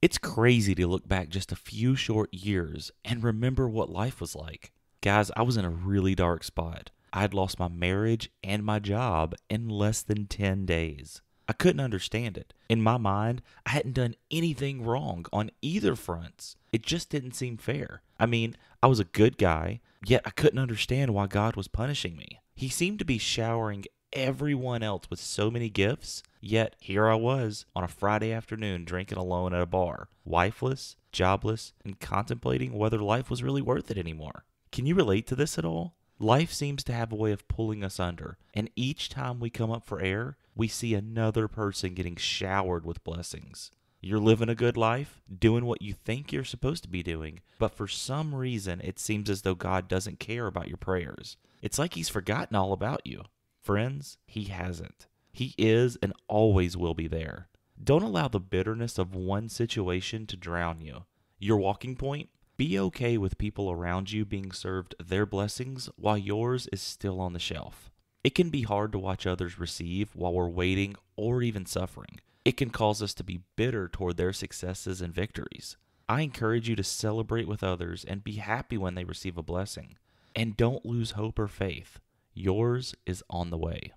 It's crazy to look back just a few short years and remember what life was like. Guys, I was in a really dark spot. I'd lost my marriage and my job in less than 10 days. I couldn't understand it. In my mind, I hadn't done anything wrong on either fronts. It just didn't seem fair. I mean, I was a good guy, yet I couldn't understand why God was punishing me. He seemed to be showering everyone else with so many gifts, yet here I was on a Friday afternoon drinking alone at a bar, wifeless, jobless, and contemplating whether life was really worth it anymore. Can you relate to this at all? Life seems to have a way of pulling us under, and each time we come up for air, we see another person getting showered with blessings. You're living a good life, doing what you think you're supposed to be doing, but for some reason it seems as though God doesn't care about your prayers. It's like He's forgotten all about you. Friends, He hasn't. He is and always will be there. Don't allow the bitterness of one situation to drown you. Your walking point? Be okay with people around you being served their blessings while yours is still on the shelf. It can be hard to watch others receive while we're waiting or even suffering. It can cause us to be bitter toward their successes and victories. I encourage you to celebrate with others and be happy when they receive a blessing. And don't lose hope or faith. Yours is on the way.